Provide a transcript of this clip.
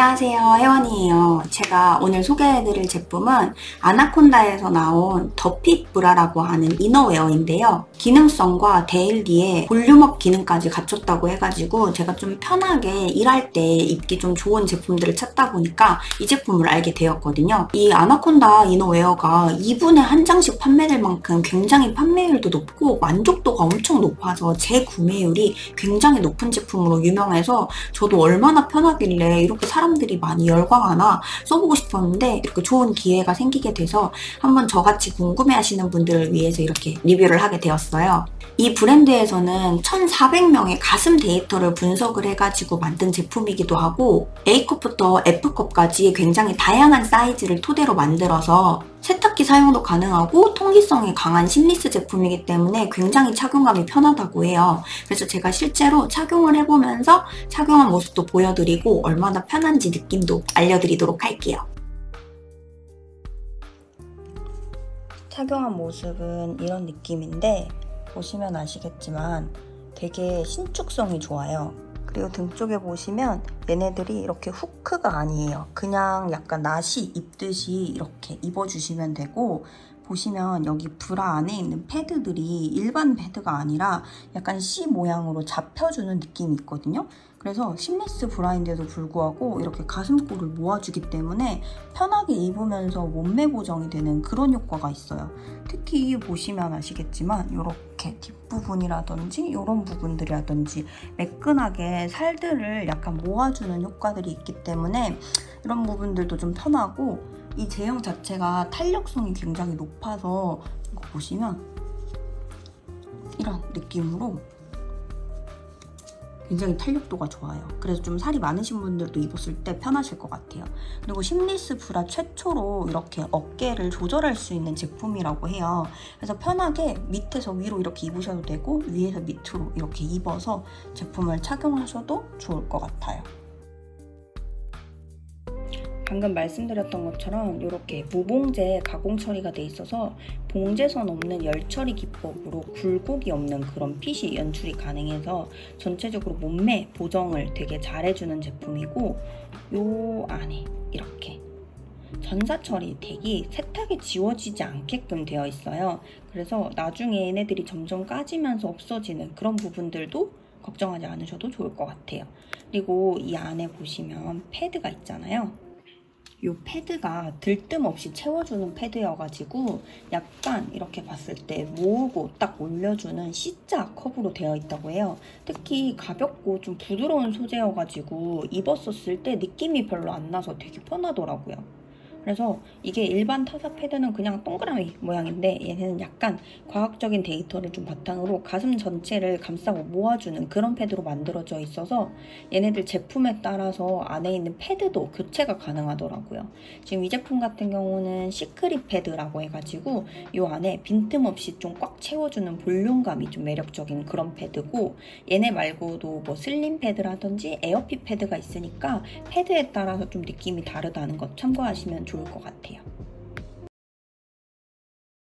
안녕하세요 혜원이에요. 제가 오늘 소개해드릴 제품은 아나콘다에서 나온 더핏 브라라고 하는 이너웨어인데요. 기능성과 데일리에 볼륨업 기능까지 갖췄다고 해가지고 제가 좀 편하게 일할 때 입기 좀 좋은 제품들을 찾다 보니까 이 제품을 알게 되었거든요. 이 아나콘다 이너웨어가 2분에 한 장씩 판매될 만큼 굉장히 판매율도 높고 만족도가 엄청 높아서 재구매율이 굉장히 높은 제품으로 유명해서 저도 얼마나 편하길래 이렇게 사람 들이 많이 열광하나 써보고 싶었는데 이렇게 좋은 기회가 생기게 돼서 한번 저같이 궁금해하시는 분들을 위해서 이렇게 리뷰를 하게 되었어요. 이 브랜드에서는 1,400명의 가슴 데이터를 분석을 해가지고 만든 제품이기도 하고 A컵부터 F컵까지 굉장히 다양한 사이즈를 토대로 만들어서 세탁기 사용도 가능하고 통기성이 강한 심리스 제품이기 때문에 굉장히 착용감이 편하다고 해요. 그래서 제가 실제로 착용을 해보면서 착용한 모습도 보여드리고 얼마나 편한지 느낌도 알려드리도록 할게요. 착용한 모습은 이런 느낌인데 보시면 아시겠지만 되게 신축성이 좋아요. 그리고 등 쪽에 보시면 얘네들이 이렇게 후크가 아니에요. 그냥 약간 나시 입듯이 이렇게 입어주시면 되고 보시면 여기 브라 안에 있는 패드들이 일반 패드가 아니라 약간 C 모양으로 잡혀주는 느낌이 있거든요. 그래서 심리스 브라인데도 불구하고 이렇게 가슴골을 모아주기 때문에 편하게 입으면서 몸매 보정이 되는 그런 효과가 있어요. 특히 보시면 아시겠지만 이렇게 뒷부분이라든지 이런 부분들이라든지 매끈하게 살들을 약간 모아주는 효과들이 있기 때문에 이런 부분들도 좀 편하고 이 제형 자체가 탄력성이 굉장히 높아서 이거 보시면 이런 느낌으로 굉장히 탄력도가 좋아요. 그래서 좀 살이 많으신 분들도 입었을 때 편하실 것 같아요. 그리고 심리스 브라 최초로 이렇게 어깨를 조절할 수 있는 제품이라고 해요. 그래서 편하게 밑에서 위로 이렇게 입으셔도 되고 위에서 밑으로 이렇게 입어서 제품을 착용하셔도 좋을 것 같아요. 방금 말씀드렸던 것처럼 이렇게 무봉제 가공 처리가 돼 있어서 봉제선 없는 열처리 기법으로 굴곡이 없는 그런 핏이 연출이 가능해서 전체적으로 몸매 보정을 되게 잘해주는 제품이고 요 안에 이렇게 전사 처리 덱이 세탁에 지워지지 않게끔 되어 있어요. 그래서 나중에 얘네들이 점점 까지면서 없어지는 그런 부분들도 걱정하지 않으셔도 좋을 것 같아요. 그리고 이 안에 보시면 패드가 있잖아요. 이 패드가 들뜸 없이 채워주는 패드여가지고 약간 이렇게 봤을 때 모으고 딱 올려주는 C자 컵으로 되어 있다고 해요. 특히 가볍고 좀 부드러운 소재여가지고 입었었을 때 느낌이 별로 안 나서 되게 편하더라고요. 그래서 이게 일반 타사 패드는 그냥 동그라미 모양인데 얘는 약간 과학적인 데이터를 좀 바탕으로 가슴 전체를 감싸고 모아주는 그런 패드로 만들어져 있어서 얘네들 제품에 따라서 안에 있는 패드도 교체가 가능하더라고요. 지금 이 제품 같은 경우는 시크릿 패드라고 해가지고 이 안에 빈틈없이 좀 꽉 채워주는 볼륨감이 좀 매력적인 그런 패드고 얘네 말고도 뭐 슬림 패드라든지 에어핏 패드가 있으니까 패드에 따라서 좀 느낌이 다르다는 것 참고하시면 좋을 것 같아요.